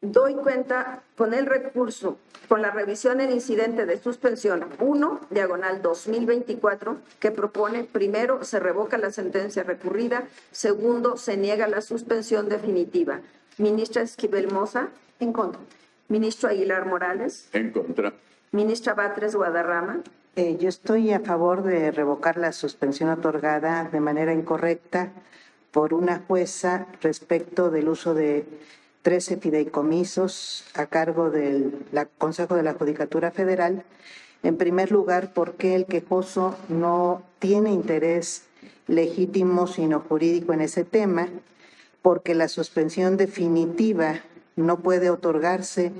doy cuenta con el recurso, con la revisión en incidente de suspensión 1, diagonal 2024, que propone, primero, se revoca la sentencia recurrida, segundo, se niega la suspensión definitiva. Ministra Esquivel Moza. En contra. Ministro Aguilar Morales. En contra. Ministra Batres Guadarrama. Eh, yo estoy a favor de revocar la suspensión otorgada de manera incorrecta por una jueza respecto del uso de 13 fideicomisos a cargo del Consejo de la Judicatura Federal. En primer lugar, porque el quejoso no tiene interés legítimo sino jurídico en ese tema, porque la suspensión definitiva no puede otorgarse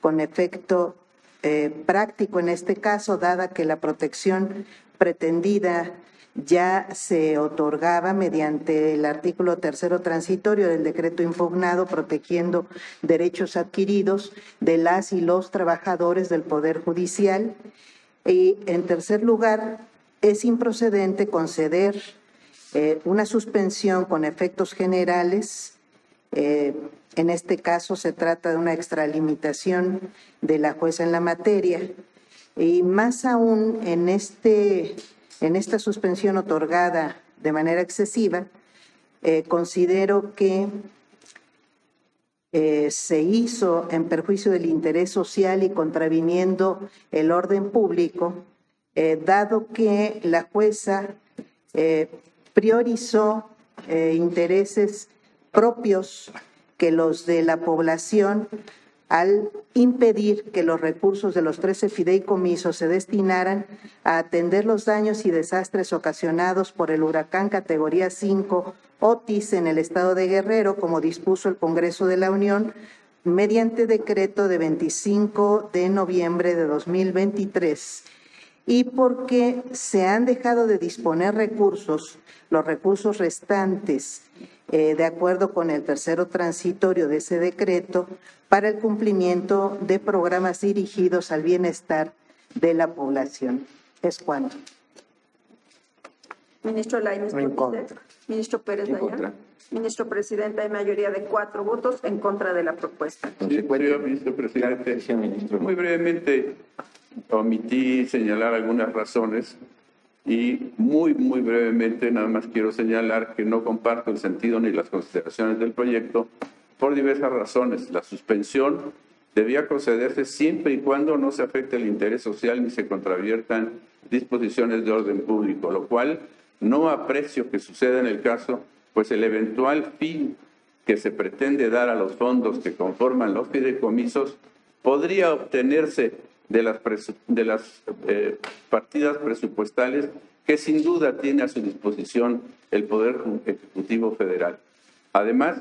con efecto eh, práctico en este caso, dada que la protección pretendida ya se otorgaba mediante el artículo tercero transitorio del decreto impugnado protegiendo derechos adquiridos de las y los trabajadores del Poder Judicial. Y en tercer lugar, es improcedente conceder eh, una suspensión con efectos generales. Eh, en este caso se trata de una extralimitación de la jueza en la materia. Y más aún en este en esta suspensión otorgada de manera excesiva, eh, considero que eh, se hizo en perjuicio del interés social y contraviniendo el orden público, eh, dado que la jueza priorizó intereses propios que los de la población al impedir que los recursos de los 13 fideicomisos se destinaran a atender los daños y desastres ocasionados por el huracán categoría 5 Otis en el estado de Guerrero, como dispuso el Congreso de la Unión mediante decreto de 25 de noviembre de 2023 y porque se han dejado de disponer recursos, los recursos restantes eh, de acuerdo con el tercero transitorio de ese decreto, para el cumplimiento de programas dirigidos al bienestar de la población. Es cuanto. Ministro Lainez, Ministro Pérez Dayán. Ministro Presidente, hay mayoría de cuatro votos en contra de la propuesta. Sí, ministro Presidente. Muy brevemente, omití señalar algunas razones y muy, muy brevemente, nada más quiero señalar que no comparto el sentido ni las consideraciones del proyecto por diversas razones. La suspensión debía concederse siempre y cuando no se afecte el interés social ni se contraviertan disposiciones de orden público, lo cual no aprecio que suceda en el caso, pues el eventual fin que se pretende dar a los fondos que conforman los fideicomisos podría obtenerse de las, eh, partidas presupuestales que sin duda tiene a su disposición el Poder Ejecutivo Federal. Además,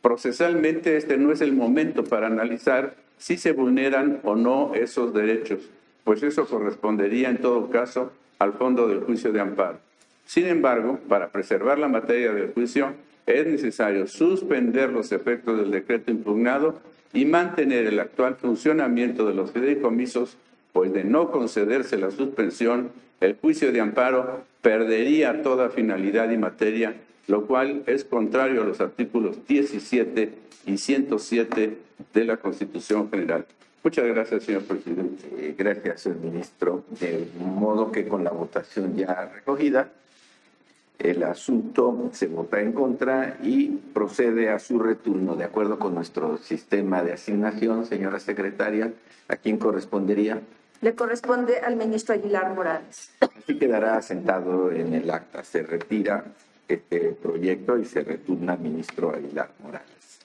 procesalmente este no es el momento para analizar si se vulneran o no esos derechos, pues eso correspondería en todo caso al fondo del juicio de amparo. Sin embargo, para preservar la materia del juicio, es necesario suspender los efectos del decreto impugnado y mantener el actual funcionamiento de los fideicomisos, pues de no concederse la suspensión, el juicio de amparo perdería toda finalidad y materia, lo cual es contrario a los artículos 17 y 107 de la Constitución General. Muchas gracias, señor presidente. Eh, gracias, señor ministro. De modo que con la votación ya recogida, el asunto se vota en contra y procede a su retorno de acuerdo con nuestro sistema de asignación, señora secretaria, ¿a quién correspondería? Le corresponde al ministro Aguilar Morales. Así quedará sentado en el acta. Se retira este proyecto y se retorna al ministro Aguilar Morales.